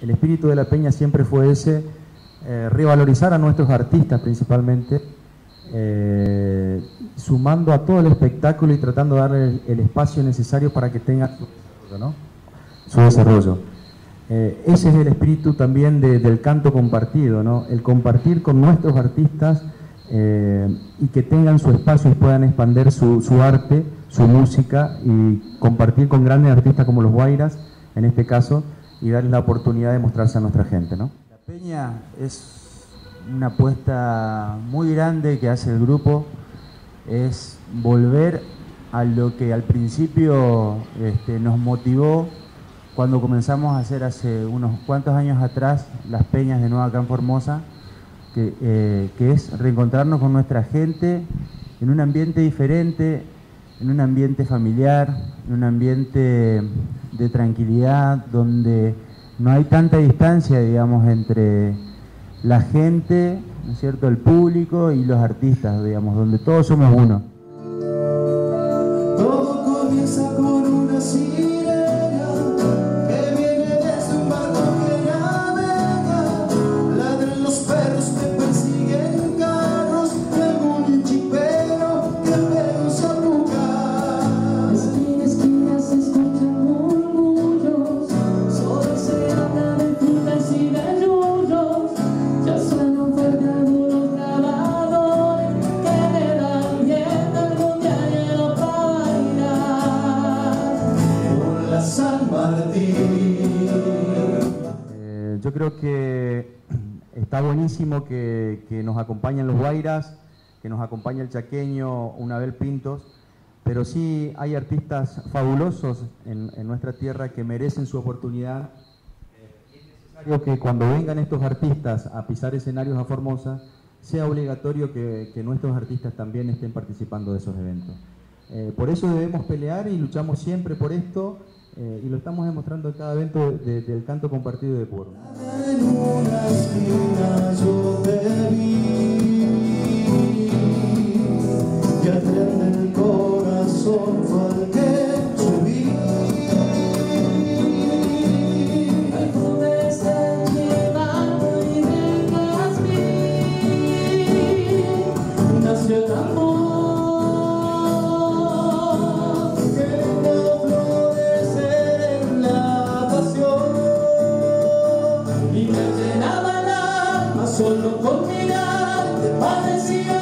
el espíritu de la peña siempre fue ese, eh, revalorizar a nuestros artistas principalmente, eh, sumando a todo el espectáculo y tratando de darle el, espacio necesario para que tenga su desarrollo. Eh, ese es el espíritu también del canto compartido, el compartir con nuestros artistas y que tengan su espacio y puedan expandir su, su, arte, su música y compartir con grandes artistas como los Guairas, en este caso, y darles la oportunidad de mostrarse a nuestra gente. ¿no? La Peña es una apuesta muy grande que hace el grupo, es volver a lo que al principio este, nos motivó cuando comenzamos a hacer hace unos cuantos años atrás las peñas de Nueva Campo Formosa, eh, que es reencontrarnos con nuestra gente en un ambiente diferente, en un ambiente familiar, en un ambiente de tranquilidad, donde no hay tanta distancia, digamos, entre la gente, ¿no es cierto?, el público y los artistas, digamos, donde todos somos uno. Yo creo que está buenísimo que, nos acompañen los Guairas, que nos acompañe el chaqueño Unabel Pintos, pero sí hay artistas fabulosos en, nuestra tierra que merecen su oportunidad. es necesario que cuando vengan estos artistas a pisar escenarios a Formosa, sea obligatorio que, nuestros artistas también estén participando de esos eventos. Eh, por eso debemos pelear y luchamos siempre por esto eh, y lo estamos demostrando en cada evento del canto compartido de Pueblo. Solo con mirar parecía